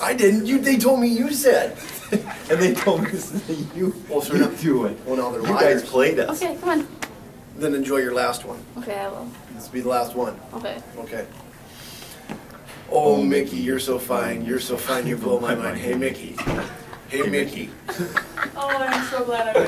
I didn't. You, they told me you said. and they told me this is you, Well, sure you do it. Well, now they're You liars. guys played us. Okay, come on. Then enjoy your last one. Okay, I will. This will be the last one. Okay. Okay. Oh, Mickey, you're so fine. You're so fine. You blow my mind. Hey, Mickey. Hey, Mickey. Oh, I'm so glad I